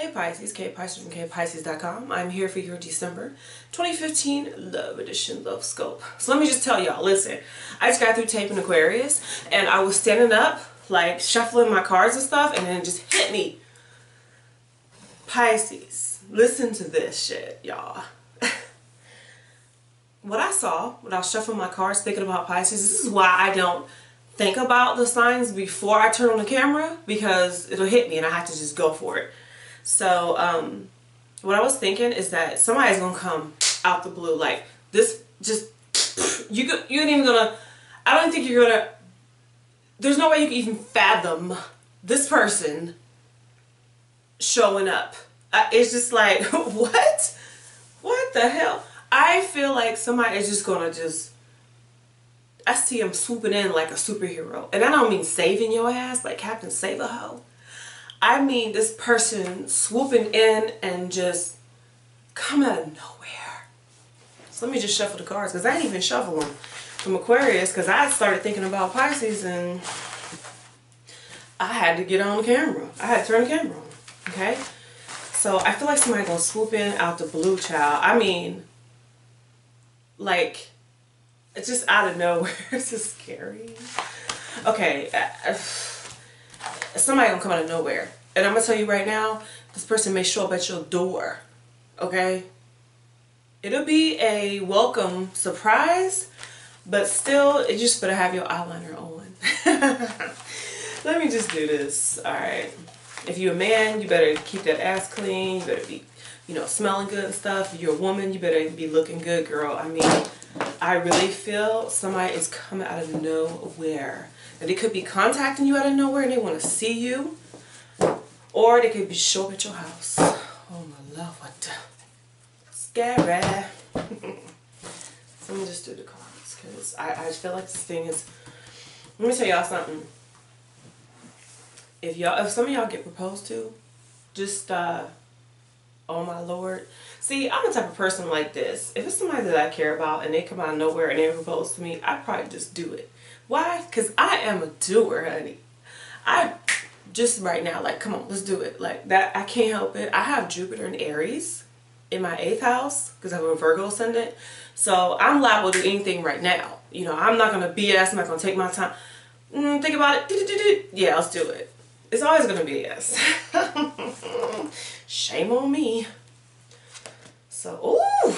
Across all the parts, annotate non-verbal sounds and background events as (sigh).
Hey Pisces, Kay Pisces from KayPisces.com. I'm here for your December 2015 Love Edition Love Scope. So let me just tell y'all, listen, I just got through taping Aquarius and I was standing up, like shuffling my cards and stuff, and then it just hit me. Pisces, listen to this shit, y'all. (laughs) what I saw when I was shuffling my cards thinking about Pisces, this is why I don't think about the signs before I turn on the camera because it'll hit me and I have to just go for it. So um, what I was thinking is that somebody's gonna come out the blue like this. Just (sniffs) you you ain't even gonna. I don't think you're gonna. There's no way you can even fathom this person showing up. Uh, it's just like (laughs) what, what the hell? I feel like somebody is just gonna just. I see him swooping in like a superhero, and I don't mean saving your ass like Captain Save a Hoe. I mean this person swooping in and just come out of nowhere. So let me just shuffle the cards because I didn't even shuffle them from Aquarius because I started thinking about Pisces and I had to get on the camera. I had to turn the camera on. Okay? So I feel like somebody gonna swoop in out the blue child. I mean, like, it's just out of nowhere. (laughs) it's just scary. Okay. Uh, somebody gonna come out of nowhere. And I'm gonna tell you right now, this person may show up at your door. Okay? It'll be a welcome surprise, but still, you just better have your eyeliner on. (laughs) Let me just do this. Alright. If you're a man, you better keep that ass clean. You better be, you know, smelling good and stuff. If you're a woman, you better be looking good, girl. I mean, I really feel somebody is coming out of nowhere. And they could be contacting you out of nowhere and they want to see you. Or they could be show up at your house. Oh my love, what the scary. so let me just do the cards because I, I feel like this thing is let me tell y'all something. If y'all if some of y'all get proposed to, just uh oh my lord. See, I'm the type of person like this. If it's somebody that I care about and they come out of nowhere and they propose to me, I probably just do it. Why? Because I am a doer, honey. I just right now, like, come on, let's do it. Like that, I can't help it. I have Jupiter and Aries in my eighth house because I have a Virgo ascendant. So I'm liable to do anything right now. You know, I'm not going to BS. I'm not going to take my time. Mm, think about it. Yeah, let's do it. It's always going to be yes. Shame on me. So, ooh,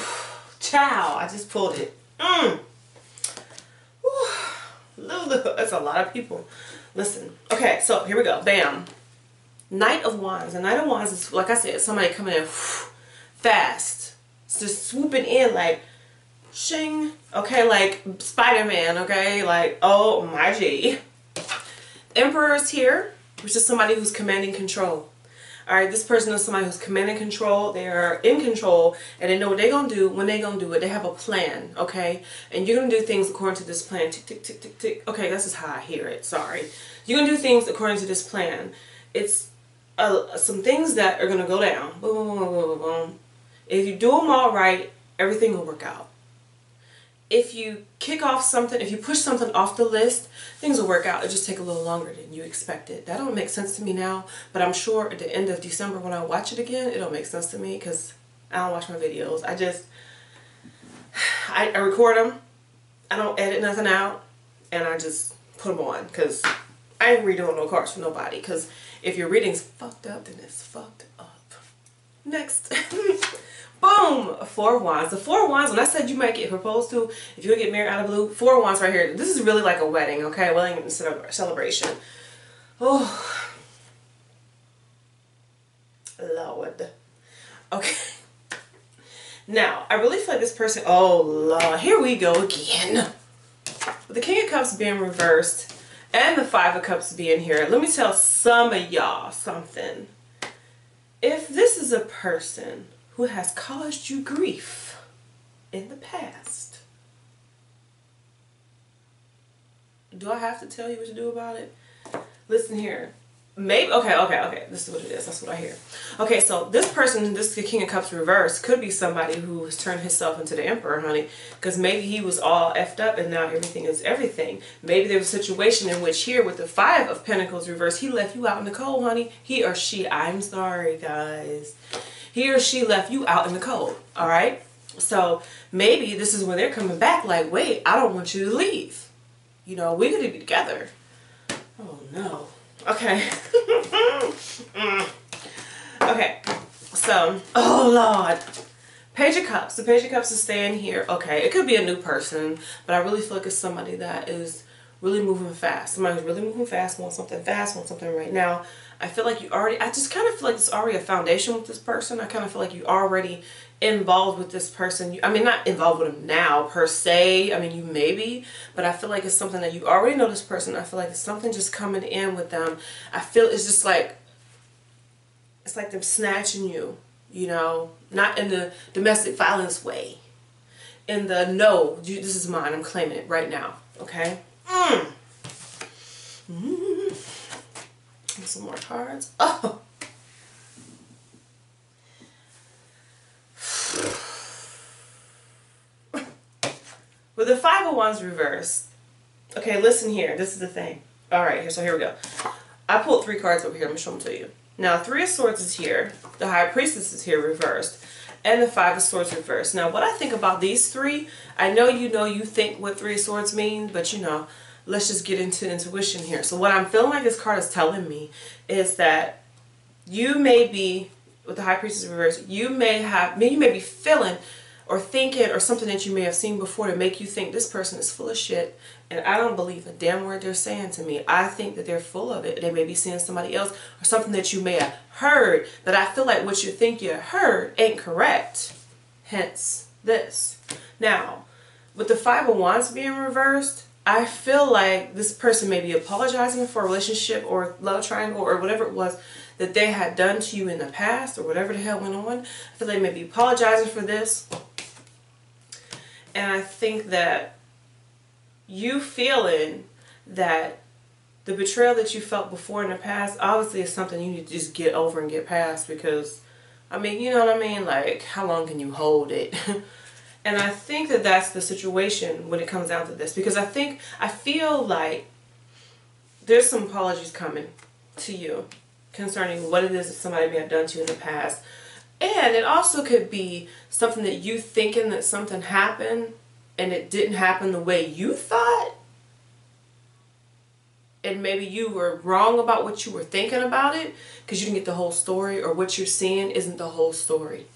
chow. I just pulled it. Mm. Lulu, that's a lot of people. Listen. Okay, so here we go. Bam. Knight of Wands. The Knight of Wands is, like I said, somebody coming in fast. It's just swooping in like, shing. Okay, like Spider-Man, okay? Like, oh my G. Emperor is here, which is somebody who's commanding control. Alright, this person is somebody who's commanding control. They are in control and they know what they're going to do when they're going to do it. They have a plan, okay? And you're going to do things according to this plan. Tick, tick, tick, tick, tick. Okay, this is how I hear it. Sorry. You're going to do things according to this plan. It's uh, some things that are going to go down. Boom, boom, boom, boom, boom. If you do them all right, everything will work out if you kick off something, if you push something off the list, things will work out. It'll just take a little longer than you expected. That don't make sense to me now, but I'm sure at the end of December when I watch it again, it'll make sense to me because I don't watch my videos. I just, (sighs) I, I record them. I don't edit nothing out and I just put them on because I ain't redoing no cards for nobody because if your reading's fucked up, then it's fucked up. Next. (laughs) Boom! Four Wands. The Four Wands, when I said you might get proposed to, if you get married out of blue, Four Wands right here. This is really like a wedding, okay? Wedding instead of celebration. Oh. Lord. Okay. Now, I really feel like this person, oh Lord, here we go again. With the King of Cups being reversed and the Five of Cups being here, let me tell some of y'all something. If this is a person who has caused you grief in the past. Do I have to tell you what to do about it? Listen here. maybe okay okay okay this is what it is that's what i hear okay so this person this king of cups reverse could be somebody who has turned himself into the emperor honey because maybe he was all effed up and now everything is everything maybe there was a situation in which here with the five of pentacles reverse he left you out in the cold honey he or she i'm sorry guys he or she left you out in the cold all right so maybe this is when they're coming back like wait i don't want you to leave you know we're gonna be together oh no Okay. (laughs) okay. So, oh Lord. Page of Cups. The Page of Cups is staying here. Okay, it could be a new person, but I really feel like it's somebody that is really moving fast. Somebody who's really moving fast, wants something fast, wants something right now. I feel like you already, I just kind of feel like it's already a foundation with this person. I kind of feel like you already involved with this person. I mean, not involved with them now per se. I mean, you maybe, but I feel like it's something that you already know this person. I feel like it's something just coming in with them. I feel it's just like, it's like them snatching you, you know, not in the domestic violence way. In the, no, you, this is mine. I'm claiming it right now. Okay? Mm. Some more cards. Oh. (sighs) With the Five of Wands reversed, okay, listen here. This is the thing. All right, here. so here we go. I pulled three cards over here. Let me show them to you. Now, Three of Swords is here. The High Priestess is here reversed. And the Five of Swords reversed. Now, what I think about these three, I know you know you think what Three of Swords mean, but you know, let's just get into intuition here. So what I'm feeling like this card is telling me is that you may be, with the High Priestess reversed, you may have, you may be feeling or thinking or something that you may have seen before to make you think this person is full of shit and I don't believe a damn word they're saying to me. I think that they're full of it. They may be seeing somebody else or something that you may have heard that I feel like what you think you heard ain't correct. Hence this. Now, with the Five of Wands being reversed, I feel like this person may be apologizing for a relationship or love triangle or whatever it was that they had done to you in the past or whatever the hell went on. I feel they may be apologizing for this. And I think that you feeling that the betrayal that you felt before in the past obviously is something you need to just get over and get past because I mean you know what I mean? Like how long can you hold it (laughs) and I think that that's the situation when it comes down to this because I think I feel like there's some apologies coming to you concerning what it is that somebody may have done to you in the past and it also could be something that you thinking that something happened and it didn't happen the way you thought. And maybe you were wrong about what you were thinking about it because you didn't get the whole story or what you're seeing isn't the whole story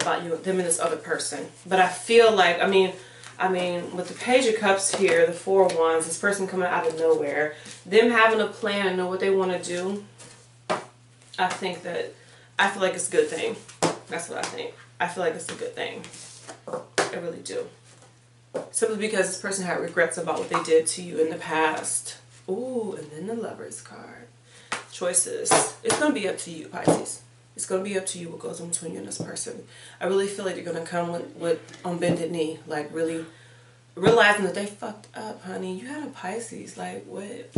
about you, them and this other person. But I feel like, I mean, I mean, with the Page of Cups here, the Four of Wands, this person coming out of nowhere, them having a plan and know what they want to do, I think that I feel like it's a good thing. That's what I think. I feel like it's a good thing. I really do. Simply because this person had regrets about what they did to you in the past. Ooh, and then the Lover's card. Choices. It's going to be up to you, Pisces. It's going to be up to you what goes on between you and this person. I really feel like you're going to come with, with on bended knee. Like, really realizing that they fucked up, honey. You had a Pisces. Like, what?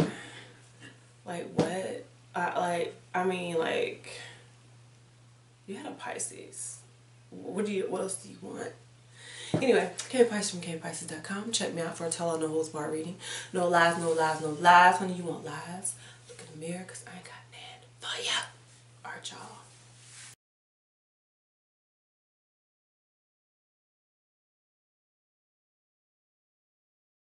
Like, what? I, like, I mean, like you had a Pisces. What do you? What else do you want? Anyway, Kay Pisces from KayPisces.com. Check me out for a tell all no holds bar reading. No lies, no lies, no lies. Honey, you want lies? Look in the mirror because I ain't got none for ya. Alright, y'all.